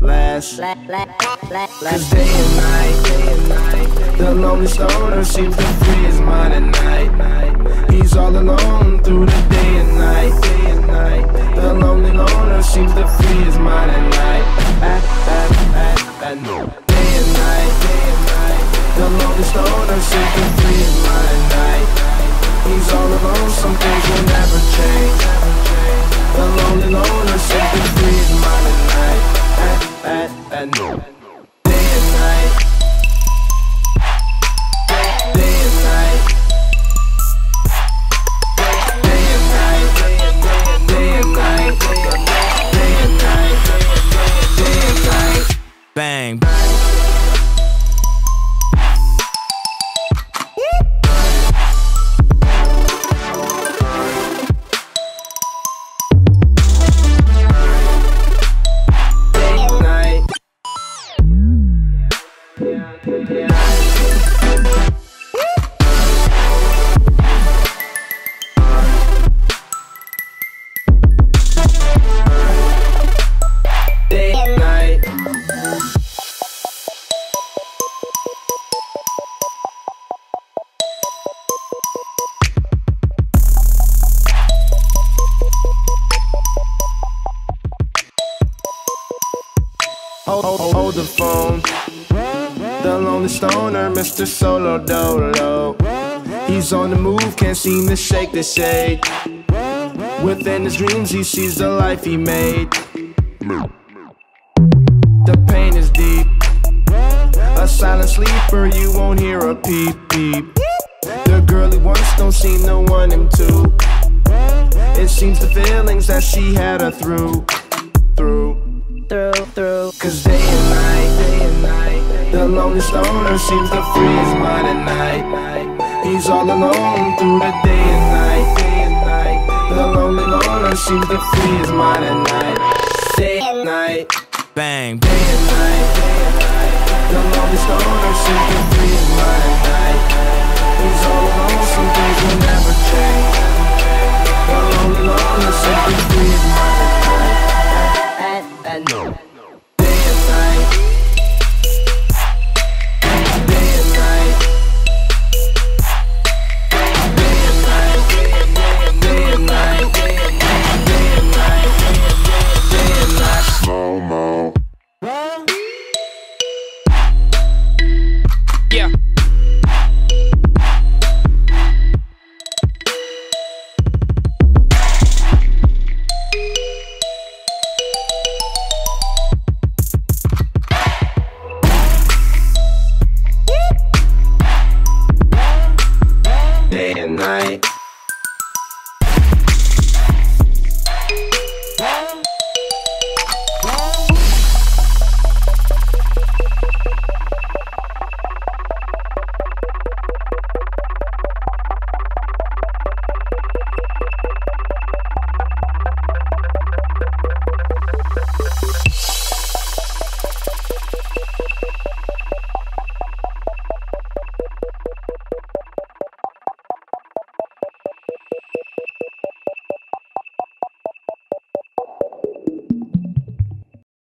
Last. Cause day and night, the lonely stoner seems to free his mind at night. He's all alone through the day and night, day and night. The lonely loner seems to free his mind at night. At, at, at, at, no. Day and night, day and night, the lonely stoner seems to free his mind at night. He's all alone, some things will never change. Hold, the phone. The lonely stoner, Mr. Solo Dolo. He's on the move, can't seem to shake the shade. Within his dreams, he sees the life he made. The pain is deep. A silent sleeper, you won't hear a peep peep. The girl he wants don't seem to want him to. It seems the feelings that she had her through, through through, through. Cause day and night, day and night, the lonely stoner seems to free his mind at night. He's all alone through the day and night, day and night. The lonely loner seems to free his mind at night. Day and night, Bang. day and night, day and night. The lonely stoner